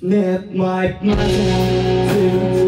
Let my mind matter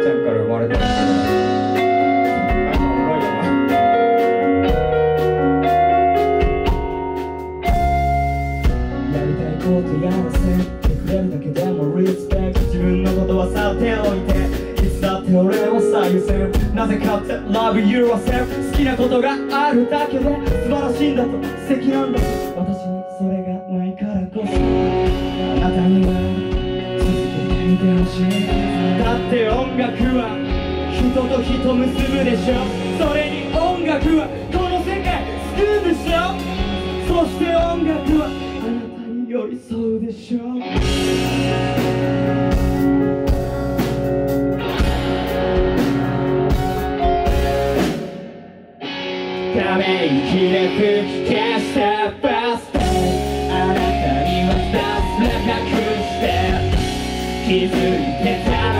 母ちゃんから生まれたんだけどなんかおもろいよなやりたいことやらせてくれるだけでもリスペクト自分のことはさておいていつだって俺は最優先なぜかって Love yourself 好きなことがあるだけで素晴らしいんだと素敵なんだと私にそれがないからこそあなたには続けていてほしい。って音楽は人と人結ぶでしょ。それに音楽はこの世界救うでしょ。そして音楽はあなたに寄り添うでしょ。ため息で吹き消したバス。停あなたにはひたすら隠して。気づいてたの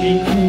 Thank you.